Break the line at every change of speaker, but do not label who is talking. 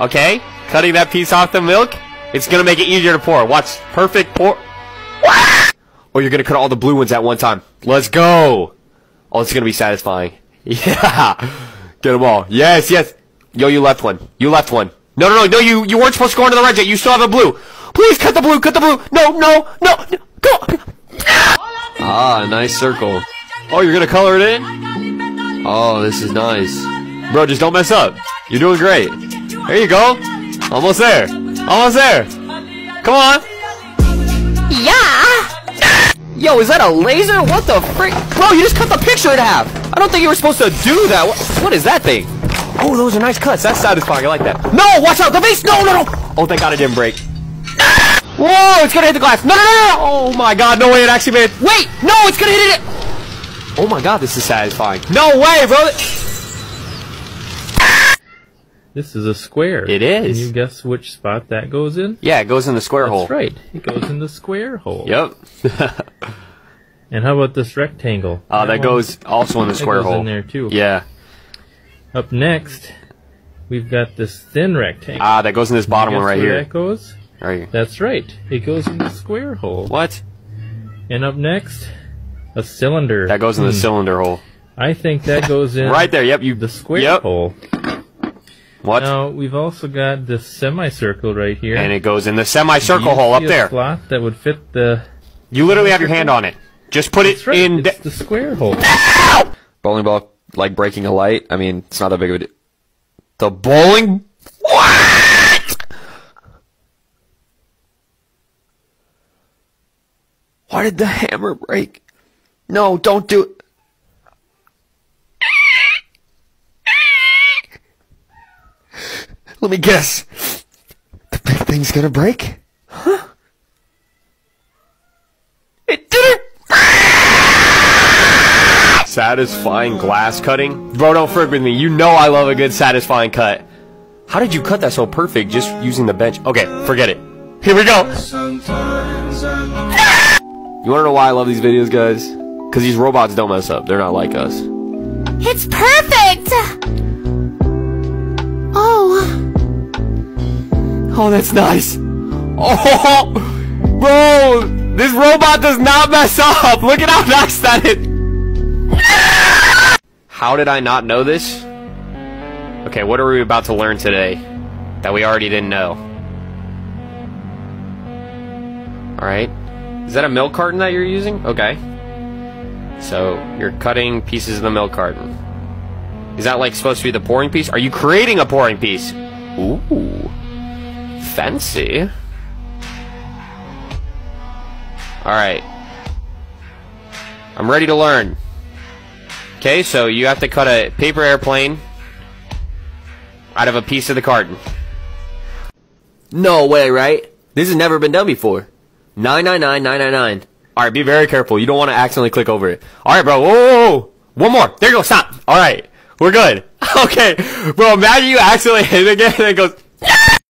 Okay? Cutting that piece off the milk. It's gonna make it easier to pour. Watch. Perfect pour. Or you're gonna cut all the blue ones at one time. Let's go. Oh, it's gonna be satisfying. Yeah. Get them all. Yes, yes. Yo, you left one. You left one. No, no, no, no, you, you weren't supposed to go into the red yet. You still have a blue. Please cut the blue, cut the blue. No, no, no, no. Go. Ah, nice circle. Oh, you're gonna color it in? Oh, this is nice. Bro, just don't mess up. You're doing great. There you go. Almost there. Almost there. Come on.
Yeah!
Yo, is that a laser? What the frick? Bro, you just cut the picture in half. I don't think you were supposed to do that. What, what is that thing? Oh, those are nice cuts. That's satisfying. I like that. No, watch out. The vase. No, no, no. Oh, thank God it didn't break. Whoa, it's gonna hit the glass. No, no, no, no. Oh my God, no way it actually made. Wait, no, it's gonna hit it. Oh my God, this is satisfying. No way, bro.
This is a square.
It is.
Can you guess which spot that goes in?
Yeah, it goes in the square
That's
hole.
That's right. It goes in the square hole.
Yep.
And how about this rectangle?
Uh, that
one-
goes also in the square
goes
hole.
in there too.
Yeah.
Up next, we've got this thin rectangle.
Ah, that goes in this bottom one right
where
here.
That goes.
Right here.
That's right. It goes in the square hole.
What?
And up next, a cylinder.
That goes in the
Hmm.
cylinder hole.
I think that goes in
Right there. Yep. You.
the square
Yep.
hole.
What?
Now we've also got this semicircle right here.
And it goes in the semicircle
Do you
hole up
see a
there.
Slot that would fit the.
You literally have your hand on it. Just put it
right.
in.
it's the square hole.
bowling ball like breaking a light. I mean, it's not that big of a deal. The bowling. What? Why did the hammer break? No, don't do it. Let me guess. The big thing's gonna break? Huh? It didn't Satisfying glass cutting? Bro, don't frick with me. You know I love a good satisfying cut. How did you cut that so perfect just using the bench? Okay, forget it. Here we go. You wanna know why I love these videos, guys? Because these robots don't mess up. They're not like us.
It's perfect!
Oh, that's nice. Oh, bro, this robot does not mess up. Look at how nice that is. How did I not know this? Okay, what are we about to learn today that we already didn't know? Alright. Is that a milk carton that you're using? Okay. So, you're cutting pieces of the milk carton. Is that like supposed to be the pouring piece? Are you creating a pouring piece? Ooh. Fancy. Alright. I'm ready to learn. Okay, so you have to cut a paper airplane out of a piece of the carton. No way, right? This has never been done before. 999999. Alright, be very careful. You don't want to accidentally click over it. Alright, bro. Whoa, whoa, whoa. One more. There you go. Stop. Alright. We're good. Okay. Bro, imagine you accidentally hit it again and it goes...